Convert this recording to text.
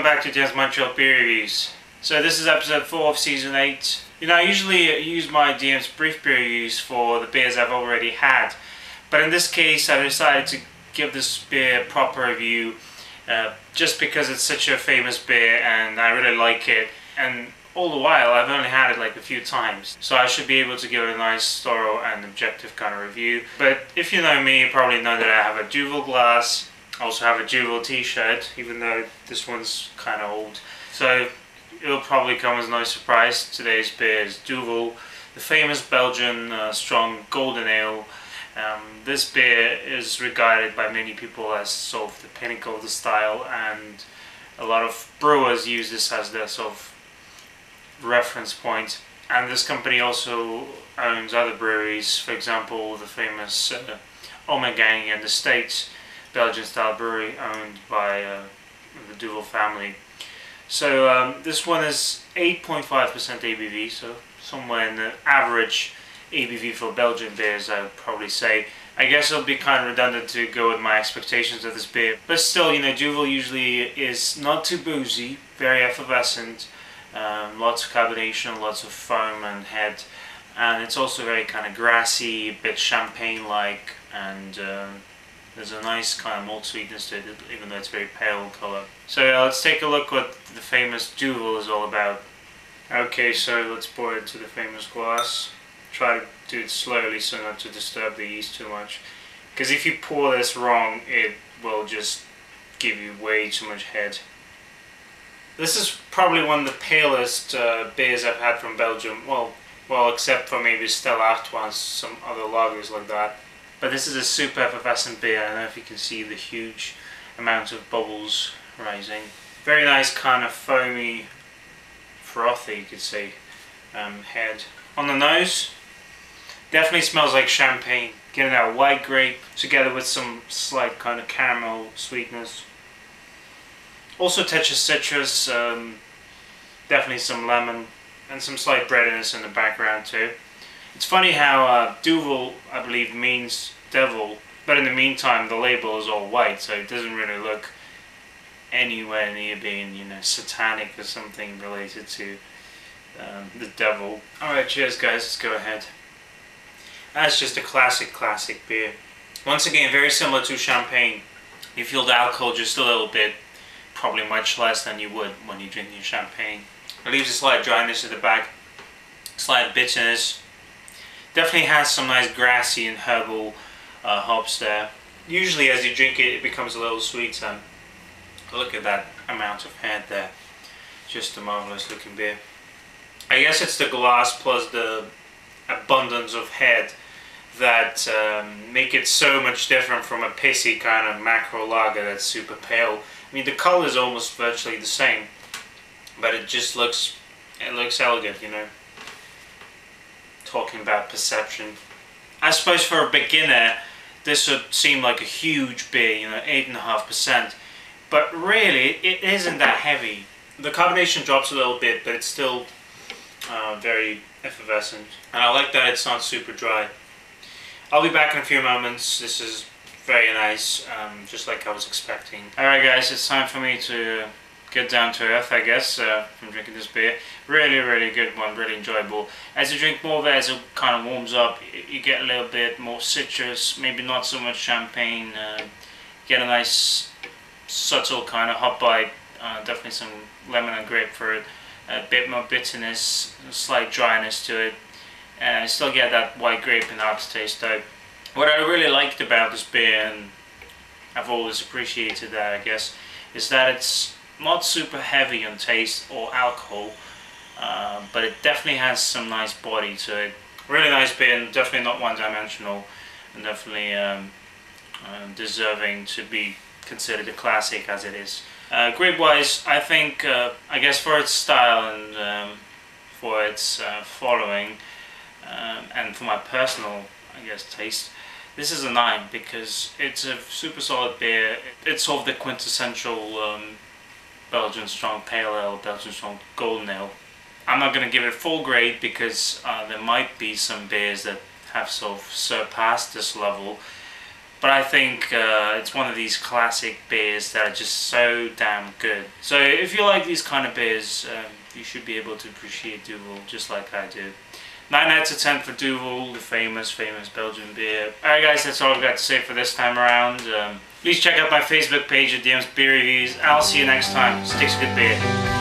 Welcome back to DM's Montreal Beer Reviews. So this is episode 4 of season 8. You know, I usually use my DM's brief beer reviews for the beers I've already had. But in this case, I decided to give this beer a proper review uh, just because it's such a famous beer and I really like it. And all the while, I've only had it like a few times. So I should be able to give it a nice, thorough and objective kind of review. But if you know me, you probably know that I have a Duvel glass I also have a Duvel t-shirt, even though this one's kind of old. So it'll probably come as no surprise. Today's beer is Duvel, the famous Belgian uh, strong golden ale. Um, this beer is regarded by many people as sort of the pinnacle of the style and a lot of brewers use this as their sort of reference point. And this company also owns other breweries, for example the famous uh, Ommegang in the States Belgian style brewery owned by uh, the Duvel family. So um, this one is 8.5% ABV, so somewhere in the average ABV for Belgian beers, I would probably say. I guess it'll be kind of redundant to go with my expectations of this beer, but still, you know, Duvel usually is not too boozy, very effervescent, um, lots of carbonation, lots of foam and head, and it's also very kind of grassy, a bit champagne-like, and uh, there's a nice kind of malt sweetness to it, even though it's very pale in colour. So uh, let's take a look what the famous Duvel is all about. Okay, so let's pour it into the famous glass. Try to do it slowly so not to disturb the yeast too much. Because if you pour this wrong, it will just give you way too much head. This is probably one of the palest uh, beers I've had from Belgium. Well, well, except for maybe Stella Artois, some other lagers like that. But this is a super effervescent beer. I don't know if you can see the huge amount of bubbles rising. Very nice kind of foamy, frothy, you could say, um, head. On the nose, definitely smells like champagne. Getting that white grape together with some slight kind of caramel sweetness. Also touch of citrus, um, definitely some lemon, and some slight breadiness in the background too. It's funny how uh, Duvel, I believe, means devil, but in the meantime, the label is all white, so it doesn't really look anywhere near being, you know, satanic or something related to um, the devil. Alright, cheers guys, let's go ahead. That's just a classic, classic beer. Once again, very similar to champagne. You feel the alcohol just a little bit, probably much less than you would when you drink your champagne. It leaves a slight dryness at the back, slight bitterness, Definitely has some nice grassy and herbal uh, hops there. Usually as you drink it, it becomes a little sweeter. Look at that amount of head there. Just a marvelous looking beer. I guess it's the glass plus the abundance of head that um, make it so much different from a pissy kind of macro lager that's super pale. I mean the color is almost virtually the same, but it just looks it looks elegant, you know talking about perception. I suppose for a beginner, this would seem like a huge beer, you know, 8.5%. But really, it isn't that heavy. The carbonation drops a little bit, but it's still uh, very effervescent. And I like that it's not super dry. I'll be back in a few moments. This is very nice, um, just like I was expecting. Alright guys, it's time for me to get down to earth, I guess, uh, from drinking this beer. Really, really good one, really enjoyable. As you drink more of it, as it kind of warms up, you get a little bit more citrus, maybe not so much champagne. Uh, get a nice, subtle kind of hot bite, uh, definitely some lemon and grapefruit. A bit more bitterness, slight dryness to it. And still get that white grape and aftertaste though. What I really liked about this beer, and I've always appreciated that I guess, is that it's not super heavy on taste or alcohol, uh, but it definitely has some nice body to it. Really nice beer, definitely not one-dimensional, and definitely um, uh, deserving to be considered a classic as it is. Uh, Grape-wise, I think, uh, I guess for its style and um, for its uh, following, um, and for my personal, I guess, taste, this is a 9 because it's a super solid beer. It's sort of the quintessential um, Belgian Strong Pale Ale, Belgian Strong Golden Ale. I'm not going to give it full grade because uh, there might be some beers that have sort of surpassed this level. but I think uh, it's one of these classic beers that are just so damn good. So if you like these kind of beers, um, you should be able to appreciate Duvel just like I do. 9 out of 10 for Duvel, the famous, famous Belgian beer. Alright guys, that's all I've got to say for this time around. Um, please check out my Facebook page at DM's Beer Reviews. I'll see you next time. Sticks good beer.